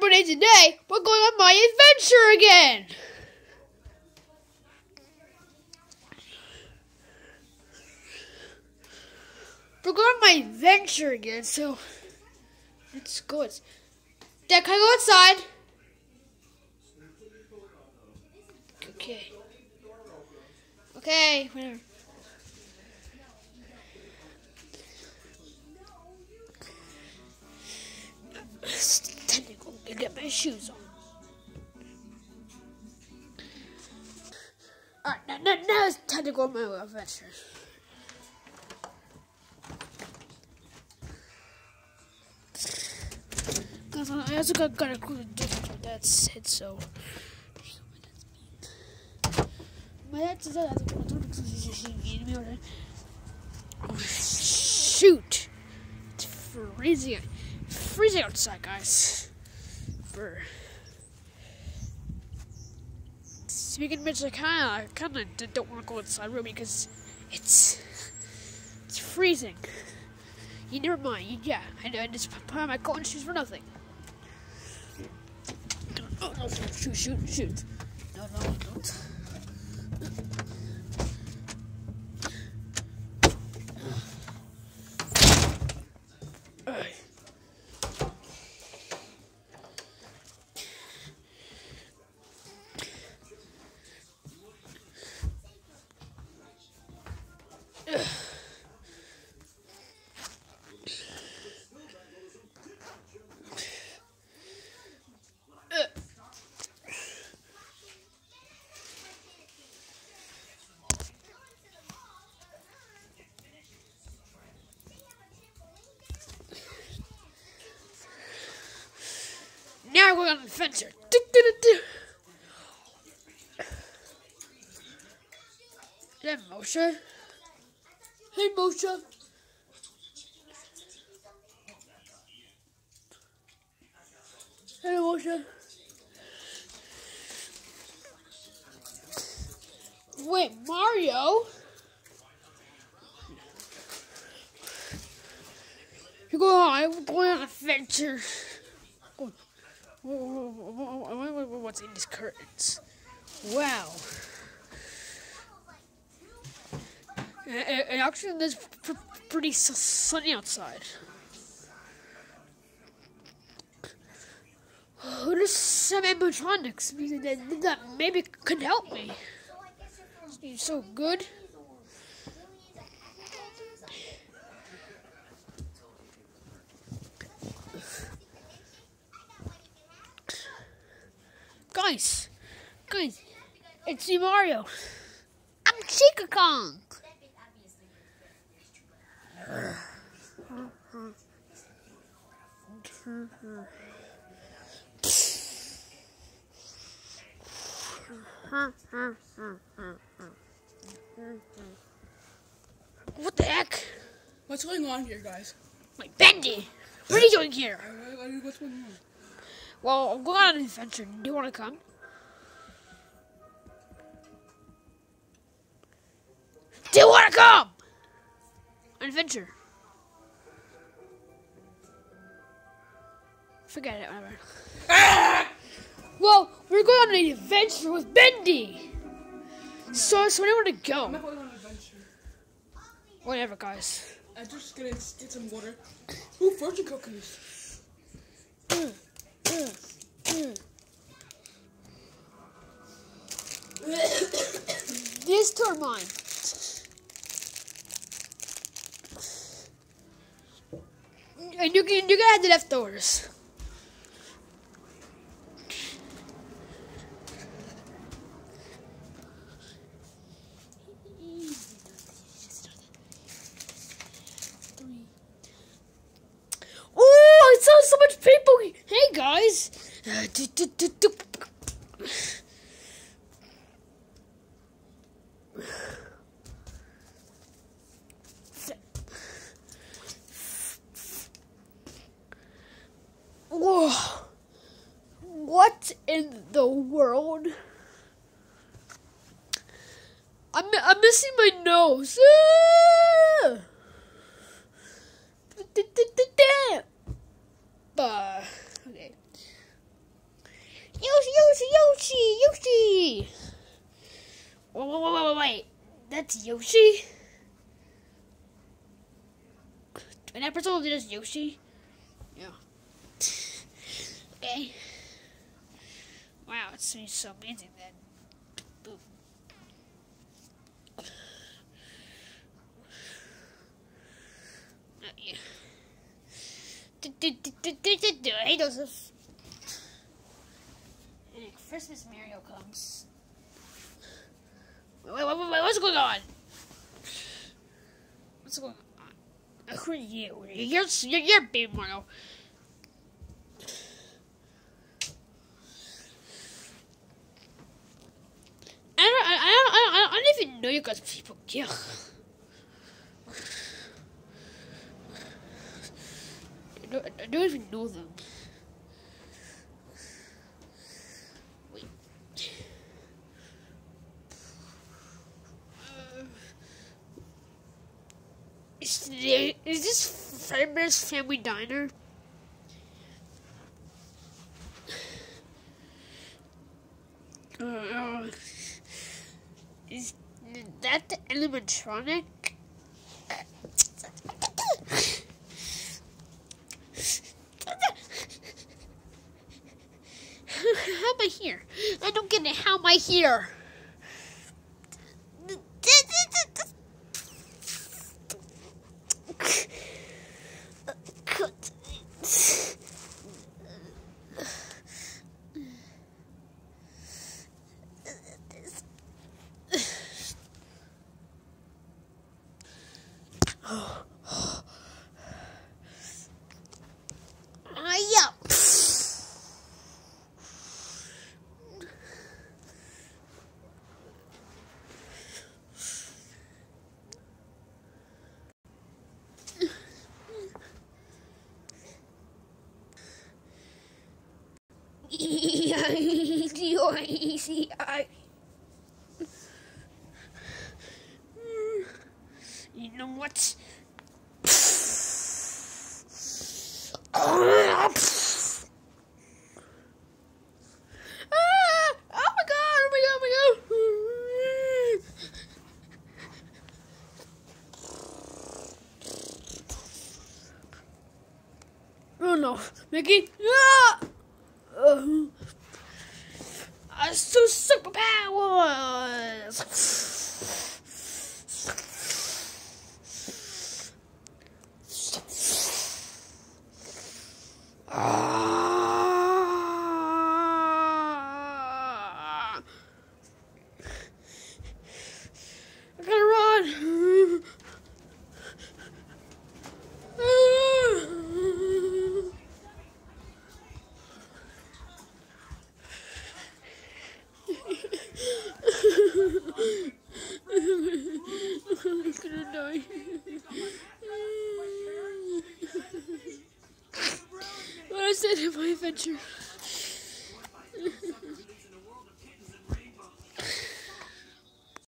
everybody, today we're going on my adventure again! We're going on my adventure again, so let's go. Dad, can I go outside? Okay. Okay, whatever. Get my shoes on. Alright, now, now, now it's time to go on my adventure. Cause I also got, got a cool difference with that said so. My dad says that Oh, shoot! It's freezing freezing outside, guys. Speaking of which, I kind of, kind of don't want to go inside room because it's it's freezing. You never mind. You, Yeah, I. I just put on my coat and shoes for nothing. Oh no! Shoot! Shoot! Shoot! No! No! Don't. Now we're adventure. Do, do, Moshe. Hey, Moshe. Hey, Moshe. Wait, Mario? You're going on, I'm going on adventure. What's in these curtains? Wow. And actually, it's pretty sunny outside. Oh, there's some animatronics that, maybe could help me. It's so good. Guys, guys, it's me Mario. I'm Chica Kong. What the heck? What's going on here, guys? My Bendy! What are you doing here? What's going on? Well, I'm going on an adventure. Do you want to come? Do you want to come? An adventure. Forget it, whatever. Ah! Well, we're going on an adventure with Bendy. So, so where do you want to go? I'm not going on an adventure. Whatever, guys. I'm just gonna get some water. Ooh, fortune cookies. Two turbine. And you can you can have the leftovers. Oh, I saw so much people. Hey guys. Whoa. What in the world? I'm, I'm missing my nose. Ah! Okay. Yoshi, Yoshi, Yoshi. Yoshi! Wait, wait, wait, wait, wait. That's Yoshi. And that person is Yoshi. Yeah. Okay. Wow, it's so amazing then. Boom. Not you. Christmas Mario comes. Wait, wait, wait, wait, what's going on? What's going on? Who are you? You're, you're, you're Baby Mario. I don't, I, I, don't, I, don't, I don't even know you guys people. Yeah. I don't, I don't even know them. Wait. Uh, is, is this Fredbear's Family Diner? Uh, is that the animatronic? How am I here? I don't get it. How am I here? E-I-D-O-E-C-I. You know what? Ah! Oh! Oh! Oh my god! Oh no, Mickey! Ah! Uh, so superpowers. Ah. I gotta run. I'm gonna die. what I said in my adventure.